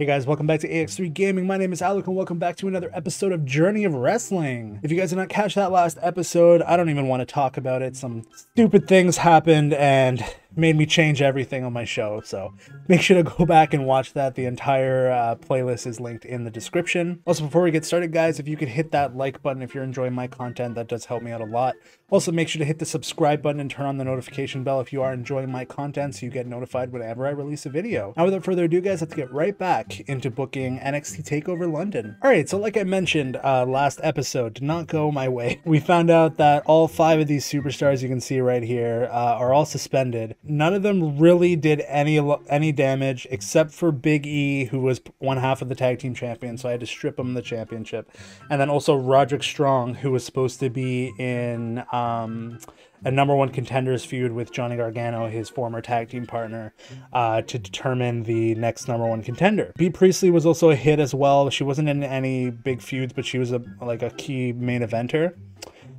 Hey guys, welcome back to AX3 Gaming. My name is Alec and welcome back to another episode of Journey of Wrestling. If you guys did not catch that last episode, I don't even want to talk about it. Some stupid things happened and made me change everything on my show. So make sure to go back and watch that. The entire uh, playlist is linked in the description. Also, before we get started, guys, if you could hit that like button if you're enjoying my content, that does help me out a lot. Also, make sure to hit the subscribe button and turn on the notification bell if you are enjoying my content so you get notified whenever I release a video. Now, without further ado, guys, let's get right back into booking NXT TakeOver London. All right, so like I mentioned uh, last episode, did not go my way. We found out that all five of these superstars you can see right here uh, are all suspended None of them really did any any damage except for Big E, who was one half of the tag team champion. So I had to strip him the championship, and then also Roderick Strong, who was supposed to be in um, a number one contenders feud with Johnny Gargano, his former tag team partner, uh, to determine the next number one contender. Bea Priestley was also a hit as well. She wasn't in any big feuds, but she was a like a key main eventer.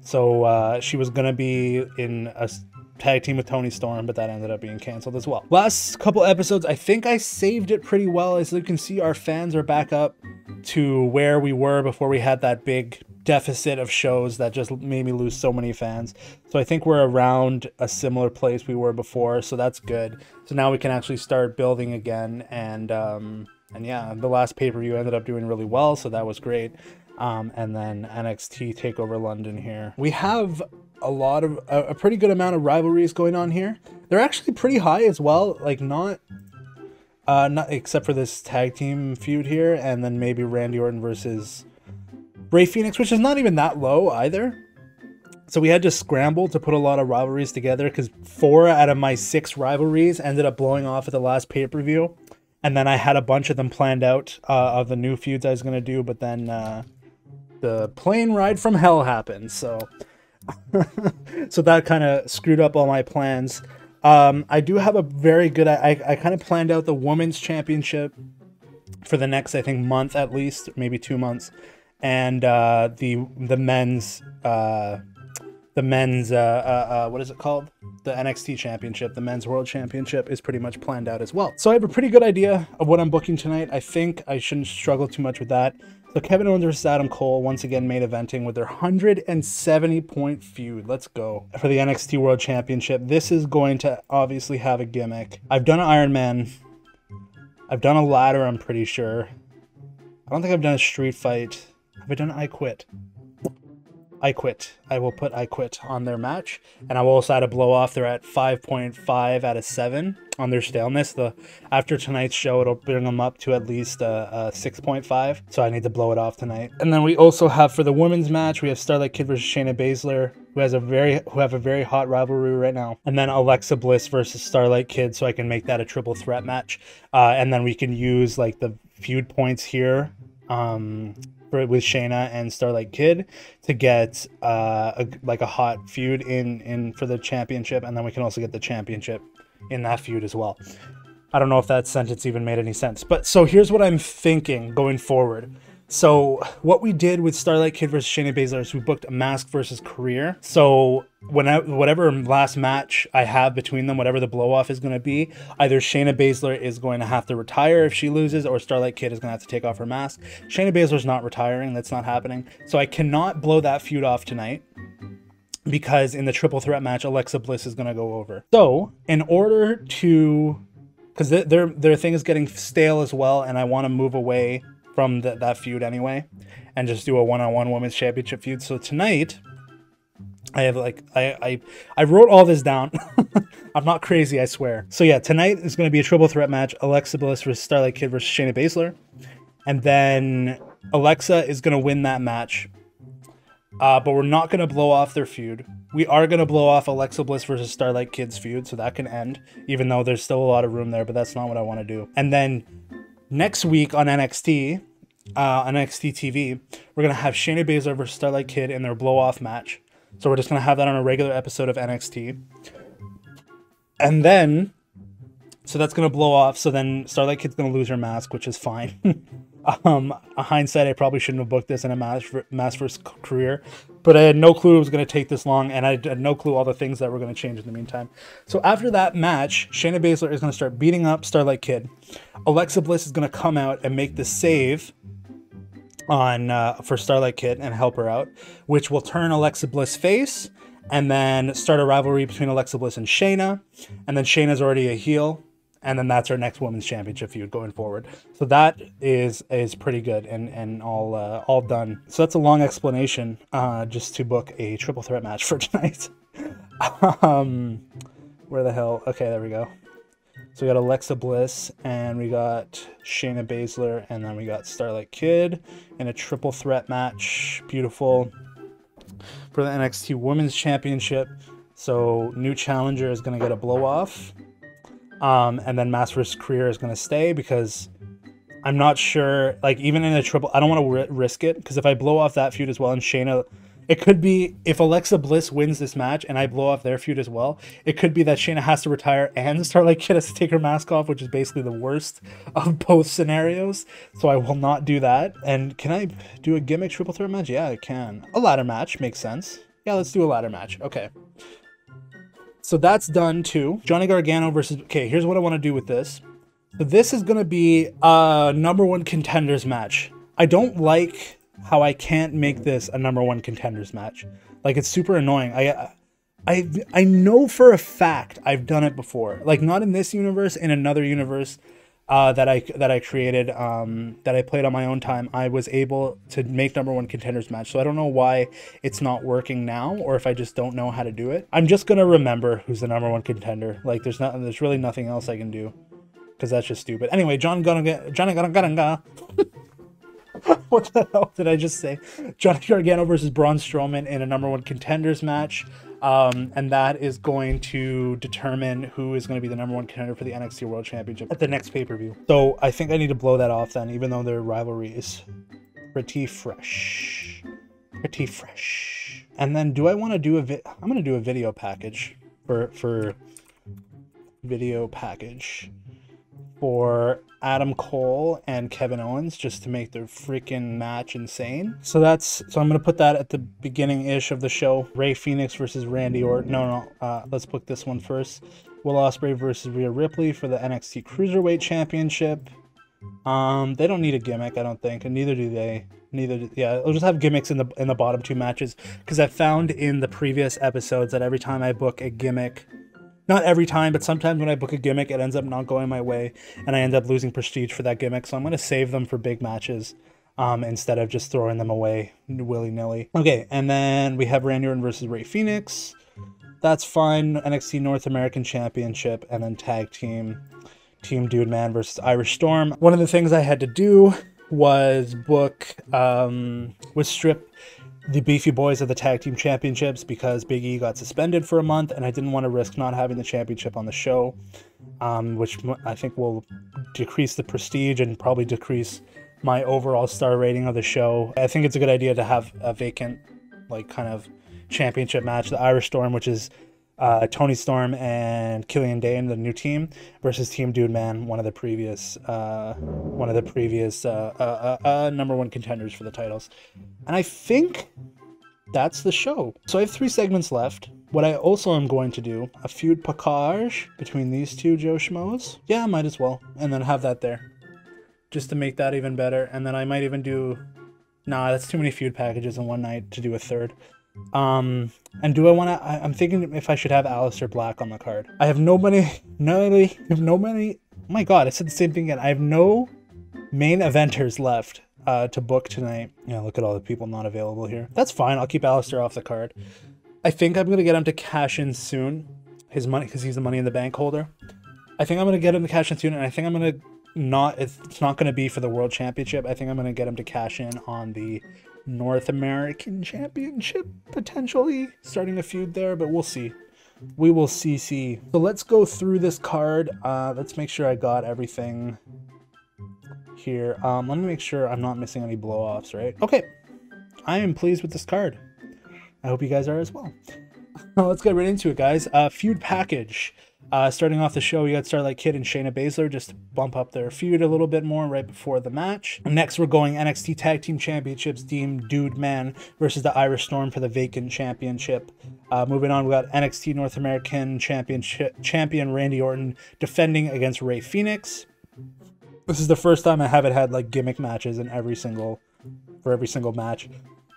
So uh, she was gonna be in a tag team with Toni Storm, but that ended up being canceled as well. Last couple episodes, I think I saved it pretty well. As you can see, our fans are back up to where we were before we had that big deficit of shows that just made me lose so many fans. So I think we're around a similar place we were before, so that's good. So now we can actually start building again and um and yeah, the last pay-per-view ended up doing really well, so that was great. Um, and then NXT Takeover London here. We have a lot of a, a pretty good amount of rivalries going on here. They're actually pretty high as well. Like not uh, not except for this tag team feud here, and then maybe Randy Orton versus Rey Fenix, which is not even that low either. So we had to scramble to put a lot of rivalries together because four out of my six rivalries ended up blowing off at the last pay per view, and then I had a bunch of them planned out uh, of the new feuds I was gonna do, but then uh, the plane ride from hell happened. So so that kind of screwed up all my plans. Um, I do have a very good. I I kind of planned out the women's championship for the next I think month at least, maybe two months, and uh, the the men's uh, the men's uh, uh, uh, what is it called? The NXT Championship, the men's World Championship is pretty much planned out as well. So I have a pretty good idea of what I'm booking tonight. I think I shouldn't struggle too much with that. So Kevin Owens versus Adam Cole once again main eventing with their 170 point feud. Let's go for the NXT World Championship. This is going to obviously have a gimmick. I've done an Iron Man. I've done a ladder. I'm pretty sure. I don't think I've done a street fight. Have I done I Quit? I quit. I will put I quit on their match, and I will also add a blow off. They're at 5.5 out of 7 on their staleness. The after tonight's show, it'll bring them up to at least a, a 6.5. So I need to blow it off tonight. And then we also have for the women's match, we have Starlight Kid versus Shayna Baszler, who has a very who have a very hot rivalry right now. And then Alexa Bliss versus Starlight Kid, so I can make that a triple threat match. Uh, and then we can use like the feud points here. Um, with Shayna and Starlight Kid to get uh, a, like a hot feud in in for the championship, and then we can also get the championship in that feud as well. I don't know if that sentence even made any sense, but so here's what I'm thinking going forward. So what we did with Starlight Kid versus Shayna Baszler is we booked a mask versus career. So when I, whatever last match I have between them, whatever the blow off is going to be, either Shayna Baszler is going to have to retire if she loses, or Starlight Kid is going to have to take off her mask. Shayna Baszler's not retiring. That's not happening. So I cannot blow that feud off tonight because in the triple threat match, Alexa Bliss is going to go over. So in order to, because their their thing is getting stale as well, and I want to move away from the, that feud anyway, and just do a one-on-one women's championship feud. So tonight, I have like I I, I wrote all this down. I'm not crazy, I swear. So yeah, tonight is going to be a triple threat match: Alexa Bliss versus Starlight Kid versus Shayna Baszler, and then Alexa is going to win that match. Uh, but we're not going to blow off their feud. We are going to blow off Alexa Bliss versus Starlight Kid's feud, so that can end, even though there's still a lot of room there, but that's not what I want to do. And then Next week on NXT, uh, on NXT TV, we're gonna have Shayna Baszler versus Starlight Kid in their blow off match. So we're just gonna have that on a regular episode of NXT. And then So that's gonna blow off. So then Starlight Kid's gonna lose her mask, which is fine. um, hindsight, I probably shouldn't have booked this in a mask mask first career, but I had no clue it was gonna take this long, and I had no clue all the things that were gonna change in the meantime. So after that match, Shayna Baszler is gonna start beating up Starlight Kid. Alexa Bliss is gonna come out and make the save on uh, for Starlight Kid and help her out, which will turn Alexa Bliss face and then start a rivalry between Alexa Bliss and Shayna. And then Shayna's already a heel, and then that's our next women's championship feud going forward. So that is is pretty good and and all uh, all done. So that's a long explanation uh, just to book a triple threat match for tonight. um, where the hell? Okay, there we go. So we got Alexa Bliss and we got Shayna Baszler and then we got Starlight Kid in a triple threat match. Beautiful for the NXT Women's Championship. So new challenger is going to get a blow off. Um, and then Master's career is going to stay because I'm not sure. Like even in a triple, I don't want to risk it because if I blow off that feud as well and Shayna it could be if Alexa Bliss wins this match and I blow off their feud as well, it could be that Shayna has to retire and Starlight Kid has to take her mask off, which is basically the worst of both scenarios. So I will not do that. And can I do a gimmick triple threat match? Yeah, I can. A ladder match makes sense. Yeah, let's do a ladder match. Okay. So that's done too. Johnny Gargano versus. Okay, here's what I want to do with this. This is going to be a number one contenders match. I don't like how I can't make this a number one contenders match. Like it's super annoying. I I I know for a fact I've done it before. Like not in this universe, in another universe uh, that I that I created um, that I played on my own time. I was able to make number one contenders match. So I don't know why it's not working now, or if I just don't know how to do it. I'm just gonna remember who's the number one contender. Like there's not there's really nothing else I can do because that's just stupid. Anyway, John Gunnagan, Johnny Gunnagan. what the hell did I just say? Johnny Gargano versus Braun Strowman in a number one contenders match. Um, and that is going to determine who is going to be the number one contender for the NXT World Championship at the next pay per view. So I think I need to blow that off then, even though their rivalry is pretty fresh. Pretty fresh. And then do I want to do a vi- I'm going to do a video package for for video package for Adam Cole and Kevin Owens just to make their freaking match insane. So that's so I'm gonna put that at the beginning ish of the show. Rey Fenix versus Randy Orton. No, no. Uh, let's book this one first. Will Ospreay versus Rhea Ripley for the NXT Cruiserweight Championship. Um, they don't need a gimmick, I don't think, and neither do they. Neither, yeah. I'll just have gimmicks in the in the bottom two matches because I found in the previous episodes that every time I book a gimmick not every time, but sometimes when I book a gimmick, it ends up not going my way, and I end up losing prestige for that gimmick. So I'm going to save them for big matches um, instead of just throwing them away willy nilly. Okay, and then we have Randy Orton versus Rey Fenix. That's fine. NXT North American Championship, and then tag team, Team Dude Man versus Irish Storm. One of the things I had to do was book, um, was strip the Beefy Boys of the Tag Team Championships because Big E got suspended for a month, and I didn't want to risk not having the championship on the show, um, which I think will decrease the prestige and probably decrease my overall star rating of the show. I think it's a good idea to have a vacant, like, kind of championship match. The Irish Storm, which is uh, Toni Storm and Killian Dain, the new team, versus Team Dude Man, one of the previous, uh, one of the previous uh, uh, uh, uh, number one contenders for the titles. And I think that's the show. So I have three segments left. What I also am going to do, a feud package between these two Joe Schmoes. Yeah, might as well. And then have that there. Just to make that even better. And then I might even do... Nah, that's too many feud packages in one night to do a third. Um, and do I want to? I'm thinking if I should have Aleister Black on the card. I have nobody, nobody, nobody. Oh my God, I said the same thing again. I have no main eventers left uh, to book tonight. Yeah, look at all the people not available here. That's fine. I'll keep Aleister off the card. I think I'm gonna get him to cash in soon. His money, because he's the money in the bank holder. I think I'm gonna get him to cash in soon, and I think I'm gonna not. It's not gonna be for the world championship. I think I'm gonna get him to cash in on the North American Championship, potentially starting a feud there, but we'll see. We will see. See. So let's go through this card. Uh, let's make sure I got everything here. Um, let me make sure I'm not missing any blow-offs, right? Okay. I am pleased with this card. I hope you guys are as well. let's get right into it, guys. Uh, feud package. Uh, starting off the show, we got Starlight Kid and Shayna Baszler just to bump up their feud a little bit more right before the match. Next, we're going NXT Tag Team Championships, Team Dude Man versus the Irish Storm for the vacant championship. Uh, moving on, we got NXT North American Championship champion Randy Orton defending against Rey Fenix. This is the first time I haven't had like gimmick matches in every single for every single match.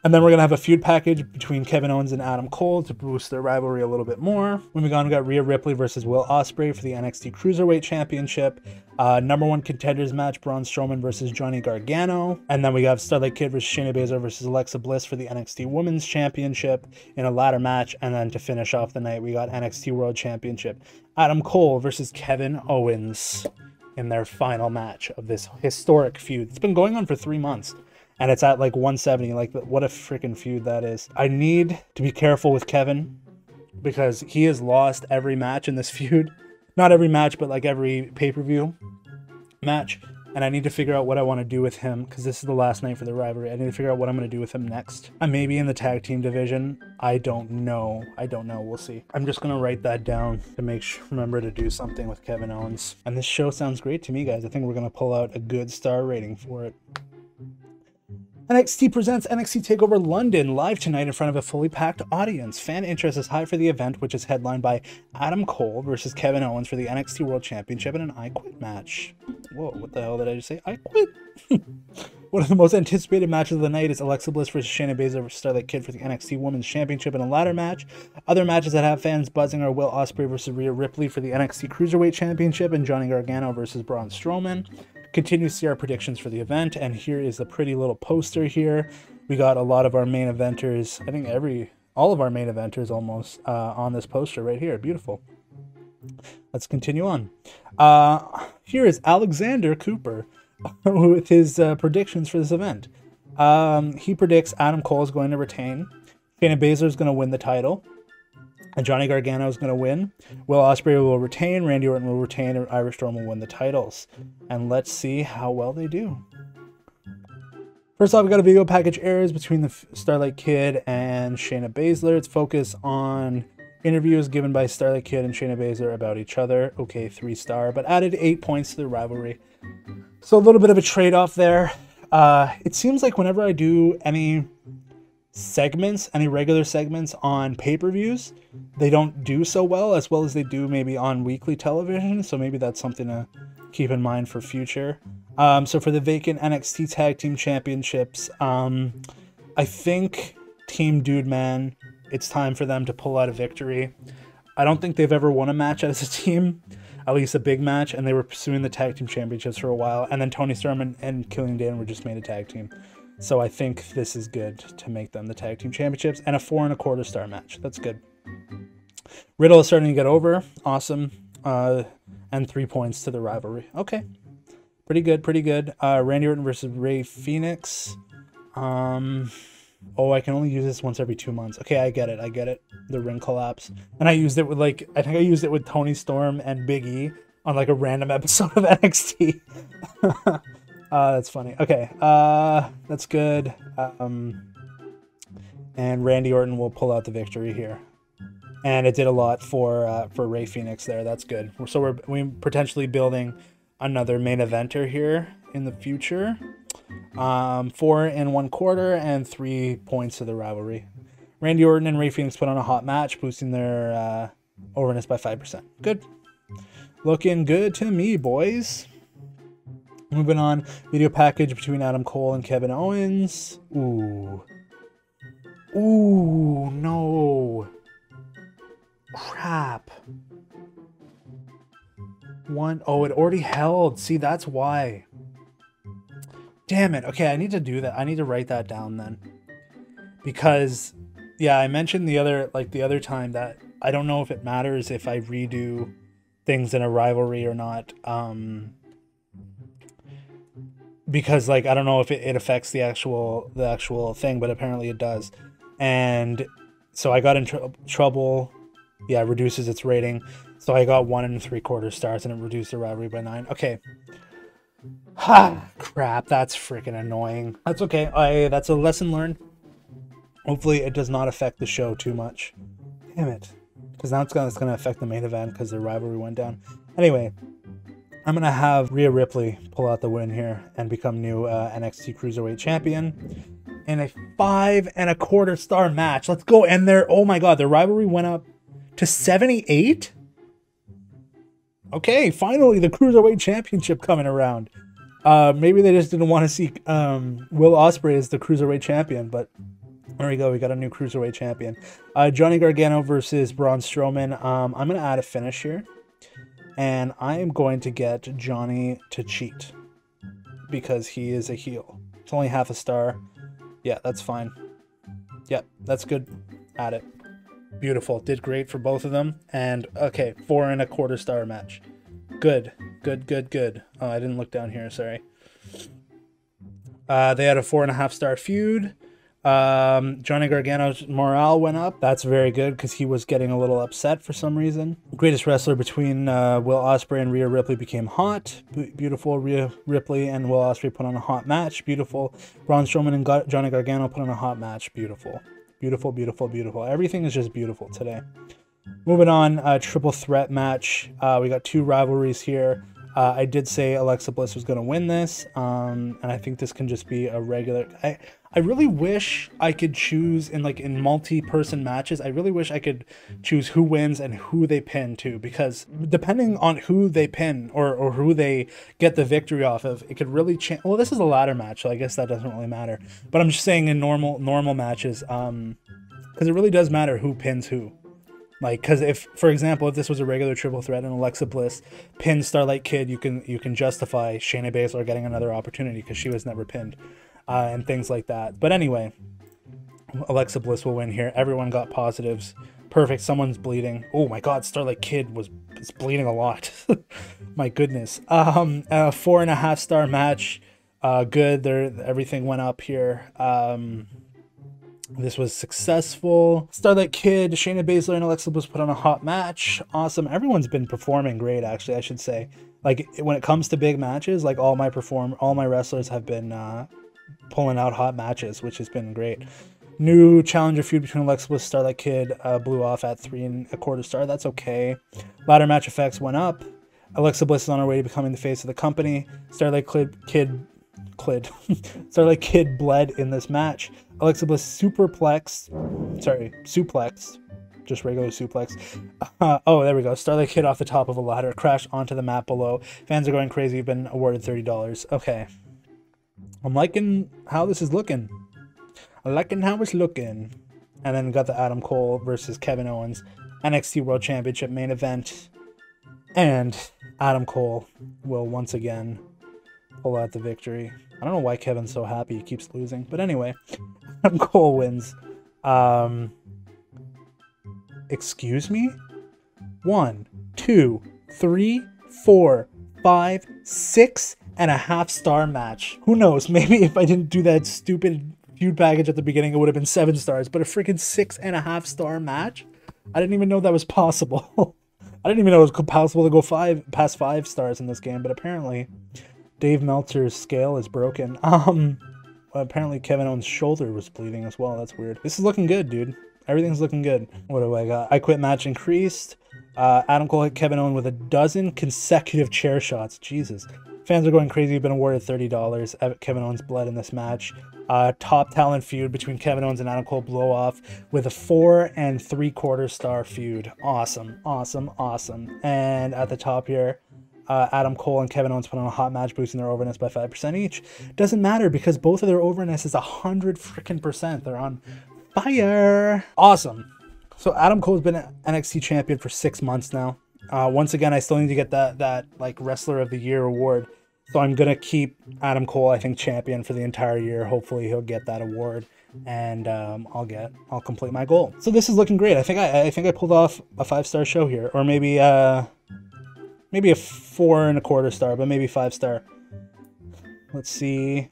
And then we're going to have a feud package between Kevin Owens and Adam Cole to boost their rivalry a little bit more. Moving on, we got Rhea Ripley versus Will Ospreay for the NXT Cruiserweight Championship. Uh, number one contenders match, Braun Strowman versus Johnny Gargano. And then we have Starlight Kid versus Shayna Baszler versus Alexa Bliss for the NXT Women's Championship in a ladder match. And then to finish off the night, we got NXT World Championship, Adam Cole versus Kevin Owens in their final match of this historic feud. It's been going on for three months and it's at like 170. Like, what a freaking feud that is. I need to be careful with Kevin because he has lost every match in this feud. Not every match, but like every pay per view match. And I need to figure out what I want to do with him because this is the last night for the rivalry. I need to figure out what I'm going to do with him next. I may be in the tag team division. I don't know. I don't know. We'll see. I'm just going to write that down to make sure, remember to do something with Kevin Owens. And this show sounds great to me, guys. I think we're going to pull out a good star rating for it. NXT presents NXT TakeOver London live tonight in front of a fully packed audience. Fan interest is high for the event, which is headlined by Adam Cole versus Kevin Owens for the NXT World Championship in an I Quit match. Whoa, what the hell did I just say? I Quit? One of the most anticipated matches of the night is Alexa Bliss versus Shayna Baszler versus Starlight Kid for the NXT Women's Championship in a ladder match. Other matches that have fans buzzing are Will Ospreay versus Rhea Ripley for the NXT Cruiserweight Championship and Johnny Gargano versus Braun Strowman continue to see our predictions for the event. And here is a pretty little poster here. We got a lot of our main eventers, I think every, all of our main eventers almost uh, on this poster right here. Beautiful. Let's continue on. Uh, here is Alexander Cooper with his uh, predictions for this event. Um, he predicts Adam Cole is going to retain. Shayna Baszler is going to win the title. And Johnny Gargano is going to win. Will Ospreay will retain. Randy Orton will retain. And Irish Storm will win the titles. And let's see how well they do. First off, we got a video package airs between the Starlight Kid and Shayna Baszler. It's focused on interviews given by Starlight Kid and Shayna Baszler about each other. Okay, three star, but added eight points to the rivalry. So a little bit of a trade off there. Uh, it seems like whenever I do any segments, any regular segments on pay per views, they don't do so well as well as they do maybe on weekly television. So maybe that's something to keep in mind for future. Um, so for the vacant NXT Tag Team Championships, um, I think Team Dude Man, it's time for them to pull out a victory. I don't think they've ever won a match as a team, at least a big match, and they were pursuing the tag team championships for a while. And then Toni Storm and, and Killian Dain were just made a tag team. So I think this is good to make them the tag team championships and a four and a quarter star match. That's good. Riddle is starting to get over. Awesome. Uh, and three points to the rivalry. Okay. Pretty good, pretty good. Uh, Randy Orton versus Rey Fenix. Um, oh, I can only use this once every two months. Okay, I get it. I get it. The ring collapse. And I used it with like, I think I used it with Toni Storm and Big E on like a random episode of NXT. Uh, that's funny. Okay, uh, that's good. Um, and Randy Orton will pull out the victory here. And it did a lot for uh, for Rey Fenix there. That's good. So we're we potentially building another main eventer here in the future. Um, four and one quarter and three points to the rivalry. Randy Orton and Rey Fenix put on a hot match, boosting their uh, overness by five percent. Good. Looking good to me, boys. Moving on, video package between Adam Cole and Kevin Owens. Ooh. Ooh, no. Crap. One, oh, it already held. See, that's why. Damn it. Okay, I need to do that. I need to write that down then. Because, yeah, I mentioned the other, like the other time that I don't know if it matters if I redo things in a rivalry or not. Um, because like I don't know if it, it affects the actual the actual thing, but apparently it does. And so I got in tr- trouble. Yeah, it reduces its rating. So I got one and three quarter stars, and it reduced the rivalry by nine. Okay. Ha! Crap, that's freaking annoying. That's okay. I that's a lesson learned. Hopefully, it does not affect the show too much. Damn it. because now it's gonna, it's gonna affect the main event because their rivalry went down. Anyway, I'm gonna have Rhea Ripley pull out the win here and become new uh, NXT Cruiserweight Champion in a five and a quarter star match. Let's go. And their oh my god, their rivalry went up to 78. Okay, finally the Cruiserweight Championship coming around. Uh, maybe they just didn't want to see um, Will Ospreay as the Cruiserweight Champion, but there we go. We got a new Cruiserweight Champion. Uh, Johnny Gargano versus Braun Strowman. Um, I'm going to add a finish here and I am going to get Johnny to cheat because he is a heel. It's only half a star. Yeah, that's fine. Yep, that's good. Add it. Beautiful. Did great for both of them. And okay, four and a quarter star match. Good. Good, good, good. Oh, I didn't look down here. Sorry. Uh, they had a four and a half star feud. Um, Johnny Gargano's morale went up. That's very good because he was getting a little upset for some reason. Greatest wrestler between uh, Will Ospreay and Rhea Ripley became hot. B- beautiful. Rhea Ripley and Will Ospreay put on a hot match. Beautiful. Braun Strowman and Johnny Gargano put on a hot match. Beautiful. Beautiful, beautiful, beautiful. Everything is just beautiful today. Moving on, uh, triple threat match. Uh, we got two rivalries here. Uh, I did say Alexa Bliss was going to win this, um, and I think this can just be a regular. I I really wish I could choose in like in multi-person matches. I really wish I could choose who wins and who they pin to, because depending on who they pin or or who they get the victory off of, it could really change. Well, this is a ladder match, so I guess that doesn't really matter. But I'm just saying in normal normal matches, um, because it really does matter who pins who. Like, because if, for example, if this was a regular triple threat and Alexa Bliss pinned Starlight Kid, you can you can justify Shayna Baszler getting another opportunity because she was never pinned, uh, and things like that. But anyway, Alexa Bliss will win here. Everyone got positives. Perfect. Someone's bleeding. Oh my God, Starlight Kid was is bleeding a lot. my goodness. Um, a four and a half star match. Uh, good. There, everything went up here. Um, this was successful. Starlight Kid, Shayna Baszler, and Alexa Bliss put on a hot match. Awesome. Everyone's been performing great, actually. I should say. Like when it comes to big matches, like all my perform, all my wrestlers have been uh, pulling out hot matches, which has been great. New challenger feud between Alexa Bliss and Starlight Kid uh, blew off at three and a quarter star. That's okay. Ladder match effects went up. Alexa Bliss is on her way to becoming the face of the company. Starlight Kid, Kid. Starlight Kid bled in this match. Alexa Bliss superplex, sorry, suplex, just regular suplex. Uh, oh, there we go. Starlight Kid off the top of a ladder, crashed onto the mat below. Fans are going crazy. You've been awarded $30. Okay. I'm liking how this is looking. I'm liking how it's looking. And then got the Adam Cole versus Kevin Owens NXT World Championship main event. And Adam Cole will once again pull out the victory. I don't know why Kevin's so happy he keeps losing. But anyway, Adam Cole wins. Um, excuse me? One, two, three, four, five, six and a half star match. Who knows? Maybe if I didn't do that stupid feud package at the beginning, it would have been seven stars. But a freaking six and a half star match? I didn't even know that was possible. I didn't even know it was possible to go five past five stars in this game, but apparently Dave Meltzer's scale is broken. Um, apparently Kevin Owens' shoulder was bleeding as well. That's weird. This is looking good, dude. Everything's looking good. What do I got? I quit match increased. Uh, Adam Cole hit Kevin Owens with a dozen consecutive chair shots. Jesus. Fans are going crazy. You've been awarded $30. Kevin Owens bled in this match. Uh, top talent feud between Kevin Owens and Adam Cole blow off with a four and three quarter star feud. Awesome, awesome, awesome. And at the top here, uh, Adam Cole and Kevin Owens put on a hot match, boosting their overness by 5% each. Doesn't matter because both of their overness is 100 freaking percent. They're on fire. Awesome. So Adam Cole's been an NXT champion for six months now. Uh, once again, I still need to get that that like wrestler of the year award. So I'm gonna keep Adam Cole, I think, champion for the entire year. Hopefully, he'll get that award, and um, I'll get I'll complete my goal. So this is looking great. I think I I think I pulled off a five star show here, or maybe uh maybe a four and a quarter star, but maybe five star. Let's see.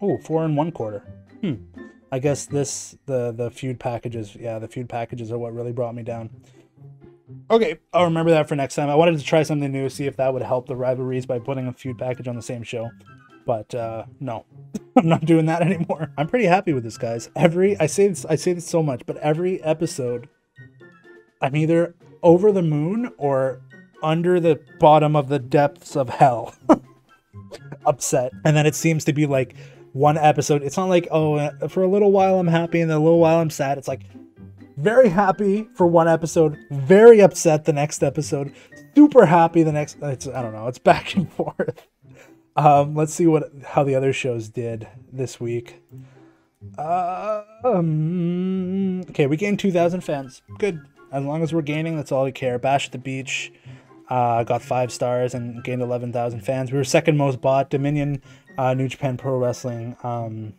Oh, four and one quarter. Hmm. I guess this the the feud packages. Yeah, the feud packages are what really brought me down. Okay, I'll remember that for next time. I wanted to try something new, see if that would help the rivalries by putting a feud package on the same show. But uh, no, I'm not doing that anymore. I'm pretty happy with this, guys. Every I say this, I say this so much, but every episode I'm either over the moon or under the bottom of the depths of hell. Upset. And then it seems to be like one episode. It's not like, oh, uh, for a little while I'm happy and then a little while I'm sad. It's like very happy for one episode, very upset the next episode, super happy the next. It's, I don't know. It's back and forth. Um, let's see what how the other shows did this week. Uh, um, okay, we gained 2,000 fans. Good. As long as we're gaining, that's all we care. Bash at the Beach uh, got five stars and gained 11,000 fans. We were second most bought. Dominion, uh, New Japan Pro Wrestling, um,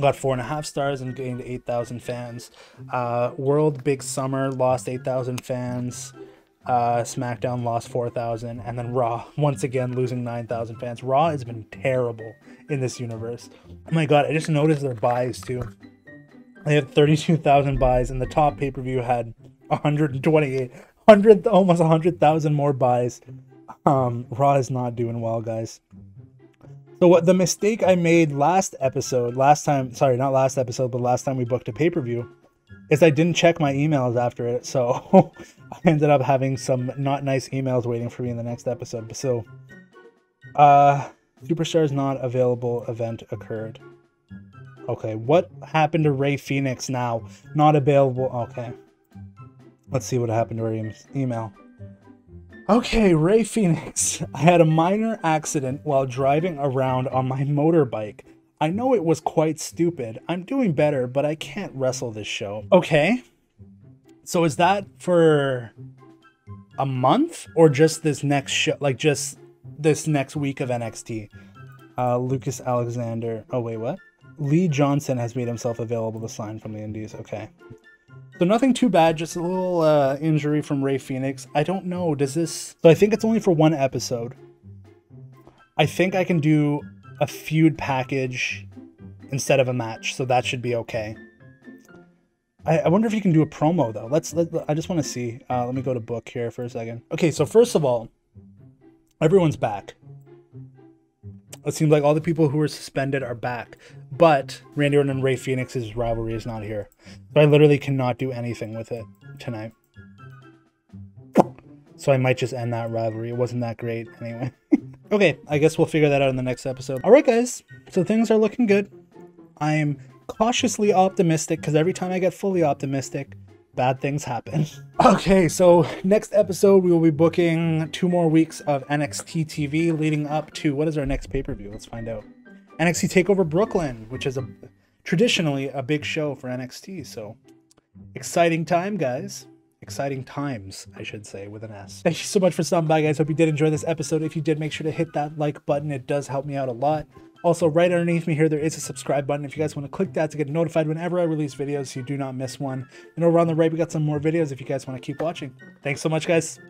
got four and a half stars and gained 8,000 fans. Uh, World Big Summer lost 8,000 fans. Uh, SmackDown lost 4,000. And then Raw, once again, losing 9,000 fans. Raw has been terrible in this universe. Oh my god, I just noticed their buys too. They had 32,000 buys, and the top pay per view had 128, 100, almost a 100,000 more buys. Um, Raw is not doing well, guys. So what the mistake I made last episode, last time, sorry, not last episode, but last time we booked a pay per view, is I didn't check my emails after it. So I ended up having some not nice emails waiting for me in the next episode. So, uh, Superstars not available event occurred. Okay, what happened to Rey Fenix now? Not available. Okay. Let's see what happened to her email. Okay, Rey Fenix. I had a minor accident while driving around on my motorbike. I know it was quite stupid. I'm doing better, but I can't wrestle this show. Okay. So is that for a month or just this next show? Like just this next week of NXT? Uh, Lucas Alexander. Oh, wait, what? Lee Johnson has made himself available to sign from the Indies. Okay. So nothing too bad, just a little uh, injury from Rey Fenix. I don't know. Does this? So I think it's only for one episode. I think I can do a feud package instead of a match, so that should be okay. I, I wonder if you can do a promo though. Let's. Let, I just want to see. Uh, let me go to book here for a second. Okay, so first of all, everyone's back. It seems like all the people who were suspended are back, but Randy Orton and Rey Fenix's rivalry is not here. So I literally cannot do anything with it tonight. So I might just end that rivalry. It wasn't that great anyway. okay, I guess we'll figure that out in the next episode. All right, guys. So things are looking good. I'm cautiously optimistic because every time I get fully optimistic, bad things happen. Okay, so next episode we will be booking two more weeks of NXT TV leading up to what is our next pay-per-view? Let's find out. NXT Takeover Brooklyn, which is a traditionally a big show for NXT. So exciting time, guys. Exciting times, I should say, with an S. Thank you so much for stopping by, guys. Hope you did enjoy this episode. If you did, make sure to hit that like button. It does help me out a lot. Also, right underneath me here, there is a subscribe button. If you guys want to click that to get notified whenever I release videos, so you do not miss one. And over on the right, we got some more videos if you guys want to keep watching. Thanks so much, guys.